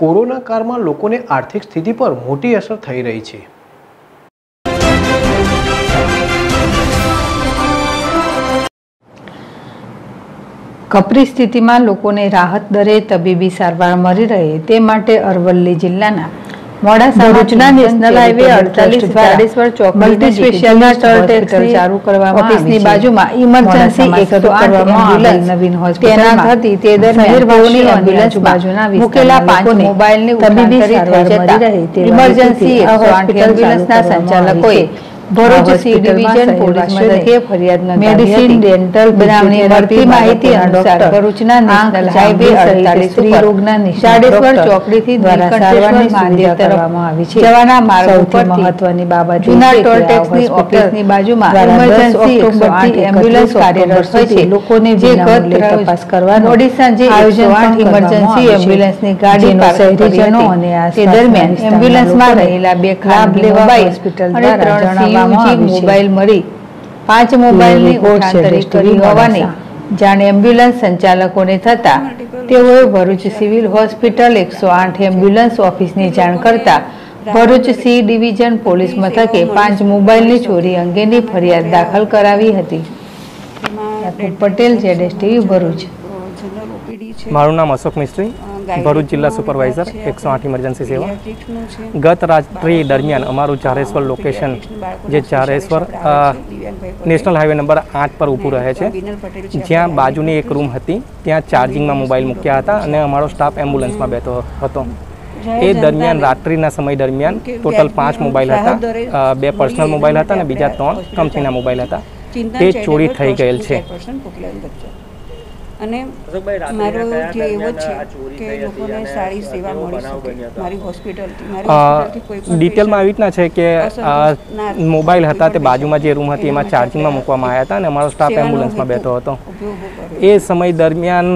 Corona કાળમાં લોકોને આર્થિક સ્થિતિ પર મોટી અસર થઈ રહી છે. કપરી સ્થિતિમાં લોકોને રાહત દરે તબીબી સારવાર મળી રહે તે માટે અરવલ્લી જિલ્લાના મોડાસા ભરૂચના નેશનલ હાઈવે અડતાલીસ જાડેશ્વર ચોક મલ્ટી સ્પેશિયાલિસ્ટ હોસ્પિટલ ચાલુ કરવામાં ઓફિસની બાજુમાં ઇમરજન્સી એકસો કરવામાં નવીન હતી તે દરમિયાન એમ્બ્યુલન્સ બાજુના મુકેલા પાંચ મોબાઈલની તબીબી સારવાર મળી રહે તે ઇમરજન્સી એકસો એમ્બ્યુલન્સના સંચાલકોએ ભરૂચ સી ડિવિઝન પોલીસ મથકે ફરિયાદ મેડિસિન ડેન્ટલ બનાવની મળતી માહિતી અનુસાર ભરૂચના નેશનલ હાઈવે અડતાલીસ રોગના નિશાળેશ્વર ચોકડીથી દ્વારા સારવારની કરવામાં આવી છે. જવાના માર્ગ ઉપર મહત્વની બાબત જૂના ટોલ ટેક્સની ઓફિસની બાજુમાં ઇમરજન્સી ઓક્ટોબરથી એમ્બ્યુલન્સ કાર્યરત હોય છે. લોકોને જે ગત તપાસ કરવાનું મોડી સાંજે આયોજન ઇમરજન્સી એમ્બ્યુલન્સની ગાડી શહેરીજનો અને તે દરમિયાન એમ્બ્યુલન્સમાં રહેલા બે ખરાબ લેવા હોસ્પિટલ દ્વારા જણાવવામાં મોબાઈલ મળી. પાંચ મોબાઈલની ઓળખાંતરી કરી હોવાની. જાણ એમ્બ્યુલન્સ સંચાલકોને થતા. તેઓએ ભરૂચ સિવિલ હોસ્પિટલ એકસો આઠ એમ્બ્યુલન્સ ઓફિસની જાણ કરતા ભરૂચ સી ડિવિઝન પોલીસ મથકે પાંચ મોબાઈલની ચોરી અંગેની ફરિયાદ દાખલ કરાવી હતી. પટેલ પટેલ જેડએસટીવી ભરૂચ. મારું નામ અશોક મિસ્ત્રી. ભરૂચ જિલ્લા સુપરવાઇઝર એકસો આઠ ઇમરજન્સી સેવા. ગત રાત્રિ દરમિયાન અમારું ચારેશ્વર લોકેશન જે ચારેશ્વર નેશનલ હાઈવે નંબર આઠ પર ઊભું રહે છે. જ્યાં બાજુની એક રૂમ હતી ત્યાં ચાર્જિંગમાં મોબાઈલ મૂક્યા હતા અને અમારો સ્ટાફ એમ્બ્યુલન્સમાં બેઠો હતો. એ દરમિયાન રાત્રિના સમય દરમિયાન ટોટલ પાંચ મોબાઈલ હતા બે પર્સનલ મોબાઈલ હતા અને બીજા ત્રણ કંપનીના મોબાઈલ હતા. તે ચોરી થઈ ગયેલ છે. અને મારો જે એવો છે કે લોકોને સારી સેવા મળી શકે. મારી હોસ્પિટલથી મારી હોસ્પિટલથી કોઈ પણ ડિટેલમાં આવી રીતના છે કે મોબાઈલ હતા તે બાજુમાં જે રૂમ હતી એમાં ચાર્જિંગમાં મૂકવામાં આવ્યા હતા અને અમારો સ્ટાફ એમ્બ્યુલન્સમાં બેઠો હતો. એ સમય દરમિયાન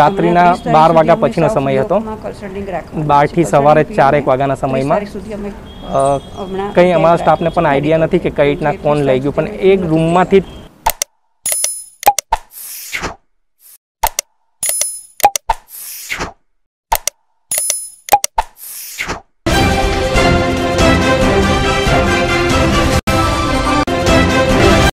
રાત્રિના બાર વાગ્યા પછીનો સમય હતો. બારથી સવારે ચારેક વાગ્યાના સમયમાં કંઈ અમારા સ્ટાફને પણ આઈડિયા નથી કે કઈ રીતના કોણ લઈ ગયું પણ એક રૂમમાંથી